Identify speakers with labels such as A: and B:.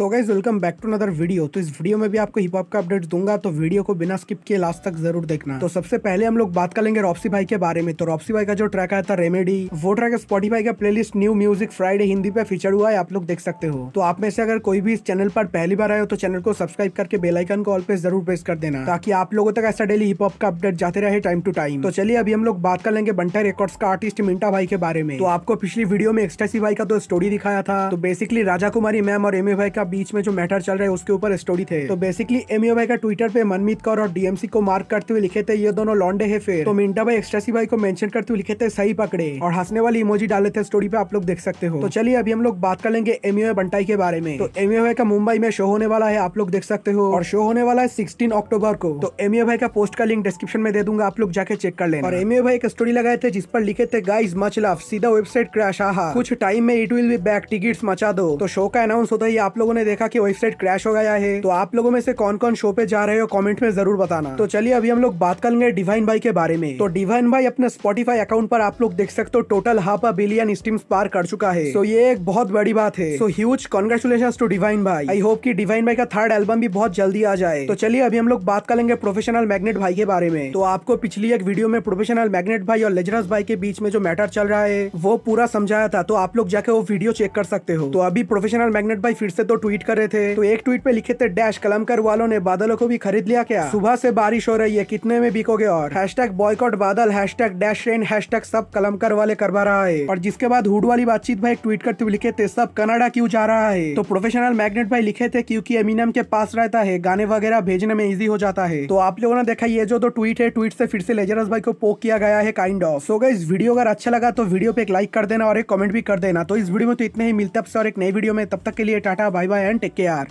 A: So guys welcome back to another video तो इस video में भी आपको हिप हॉप का अपडेट दूँगा तो वीडियो को बिना स्किप किए लास्ट तक ज़रूर देखना। तो सबसे पहले हम लोग बात करेंगे रॉप्सी भाई के बारे में। तो रॉप्सी भाई का जो ट्रैक आया था रेमेडी वो ट्रैक स्पॉटीफाई का playlist new music Friday Hindi पे फीचर हुआ है, आप लोग देख सकते हो। तो आप में से अगर कोई भी इस चैनल पर पहली बार आए हो तो चैनल को सब्सक्राइब करके बेलाइकन को ऑल पे ज़रूर प्रेस कर देना, ताकि आप लोगों तक ऐसा डेली हिप हॉप का अपडेट जाते रहे टाइम टू टाइम तो चलिए अभी हम लोग बात कर लेंगे बंटा रिकॉर्ड्स का आर्टिस्ट मिंटा भाई के बारे में। तो आपको पिछली वीडियो में एक्सटेसी भाई का तो स्टोरी दिखाया था। तो बेसिकली राजा कुमारी मैम और एमए भाई का बीच में जो मैटर चल रहा है, उसके ऊपर स्टोरी थे। तो बेसिकली एमओ भाई का ट्विटर पे मनमीत कौर और डीएमसी को मार्क करते हुए लिखे थे, ये दोनों लॉन्डे है फिर। तो मिंटा भाई, एक्सट्रेसी भाई को मेंशन करते हुए लिखे थे, सही पकड़े। और हंसने वाली इमोजी डाले थे स्टोरी पे, आप लोग देख सकते हो। तो चलिए, अभी हम लोग बात कर लेंगे एमओ बंटाई के बारे में। तो एमओ भाई का मुंबई में शो होने वाला है, आप लोग देख सकते हो। और शो होने वाला है सिक्सटीन अक्टूबर को। तो एमओ भाई का पोस्ट का लिंक डिस्क्रिप्शन में दे दूँगा, आप लोग जाके चेक कर लेना। और एमओ भाई एक स्टोरी लगाए थे, जिस पर लिखे थे गाइज़ मच लव सीधा वेबसाइट क्रैश आहा। कुछ टाइम में it will be back tickets मचा दो। तो शो का अनाउंस होता है आप लोगों ने देखा कि वेबसाइट क्रैश हो गया है। तो आप लोगों में से कौन कौन शो पे जा रहे हो, कमेंट में ज़रूर बताना। तो चलिए, अभी हम लोग बात करेंगे डिवाइन भाई के बारे में। तो डिवाइन भाई अपने स्पॉटीफाई अकाउंट पर आप लोग देख सकते हो total half a billion streams पार कर चुका है। तो ये एक बहुत बड़ी बात है। So huge congratulation to Divine भाई। आई होप की डिवाइन भाई का थर्ड एल्बम भी बहुत जल्दी आ जाए। तो चलिए, अभी हम लोग बात करेंगे प्रोफेशनल मैग्नेट भाई के बारे में। तो आपको पिछली एक वीडियो में प्रोफेशनल मैग्नेट भाई और लेजरस भाई के बीच में जो मैटर चल रहा है, वो पूरा समझाया था। तो आप लोग जाके वो वीडियो चेक कर सकते हो। तो अभी प्रोफेशनल मैग्नेट भाई फिर से तो ट्वीट कर रहे थे। तो एक ट्वीट पे लिखे थे, डैश, कलमकर वालों ने बादलों को भी खरीद लिया क्या? सुबह से बारिश हो रही है, कितने में बिकोगे और? Hashtag boycott Badal hashtag dash rain hashtag सब कलमकर वाले करवा रहा है। और जिसके बाद हुड वाली बातचीत भाई ट्वीट करते हुए लिखे थे, सब कनाडा क्यों जा रहा है? तो प्रोफेशनल मैग्नेट भाई लिखे थे, क्योंकि एमिनम के पास रहता है, गाने वगैरह भेजने में इजी हो जाता है। तो आप लोगों ने देखा, ये जो तो ट्वीट है ट्वीट से फिर से लेजरस भाई को पोक किया गया है काइंड ऑफ़ सो इस वीडियो अगर अच्छा लगा तो वीडियो पे एक लाइक कर देना और एक कमेंट भी कर देना। तो इस वीडियो में तो इतने ही, मिलते हैं और एक नई वीडियो में। तब तक के लिए tata bye bye and take care.